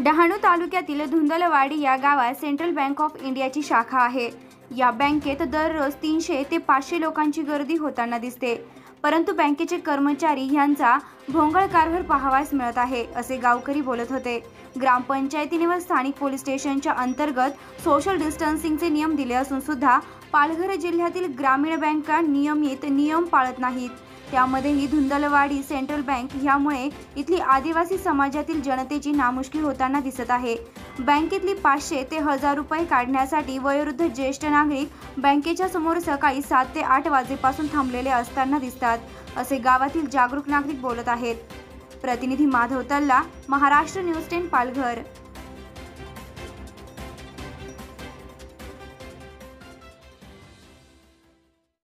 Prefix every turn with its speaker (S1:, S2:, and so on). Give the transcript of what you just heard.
S1: डहाणू तालुक्यातील धुंदलवाडी या गावात सेंट्रल बँक ऑफ इंडियाची शाखा आहे. या बँकेत दररोज तीनशे ते पाचशे लोकांची गर्दी होताना दिसते. परंतु बँकेचे कर्मचारी यांचा भोंगळ कारभार पाहावास मिळत आहे असे गावकरी बोलत होते. ग्रामपंचायतीने व स्थानिक पोलीस स्टेशनच्या अंतर्गत सोशल डिस्टन्सिंगचे नियम दिले असून सुद्धा पालघर जिल्ह्यातील ग्रामीण बँका नियमित नियम पाळत नाहीत. त्यामध्येही धुंदलवाडी सेंट्रल बँक ह्यामुळे इथली आदिवासी समाजातील जनतेची नामुष्की होताना दिसत आहे. बँकेतली पाचशे ते हजार रुपये काढण्यासाठी वयोवृद्ध ज्येष्ठ नागरिक बँकेच्या समोर सकाळी सात ते आठ वाजेपासून थांबलेले असताना दिसतात. असे गावातील जागरूक नागरिक बोलत आहेत. प्रतिनिधी माधव तल्ला महाराष्ट्र न्यूज टेन पालघर.